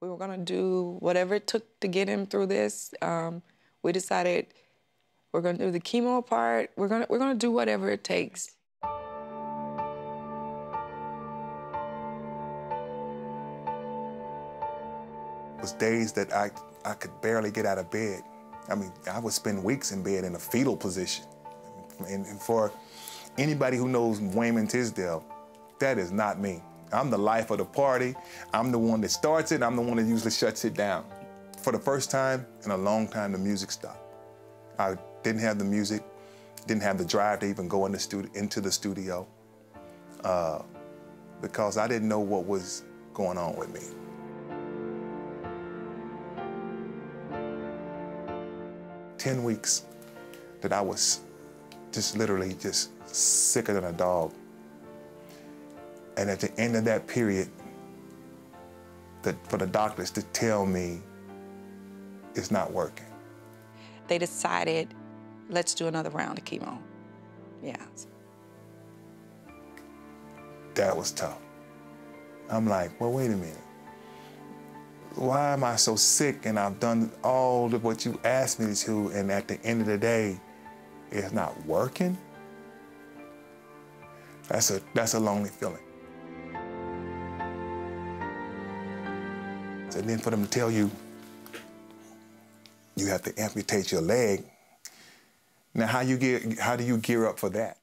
We were going to do whatever it took to get him through this. Um, we decided we're going to do the chemo part. We're going to, we're going to do whatever it takes. It was days that I, I could barely get out of bed. I mean, I would spend weeks in bed in a fetal position. And, and for anybody who knows Wayman Tisdale, that is not me. I'm the life of the party. I'm the one that starts it. I'm the one that usually shuts it down. For the first time in a long time, the music stopped. I didn't have the music, didn't have the drive to even go in the studio, into the studio uh, because I didn't know what was going on with me. Ten weeks that I was just literally just sicker than a dog. And at the end of that period, the, for the doctors to tell me it's not working. They decided, let's do another round of chemo. Yeah. That was tough. I'm like, well, wait a minute. Why am I so sick and I've done all of what you asked me to, and at the end of the day, it's not working? That's a, that's a lonely feeling. And then for them to tell you, you have to amputate your leg. Now, how you get, how do you gear up for that?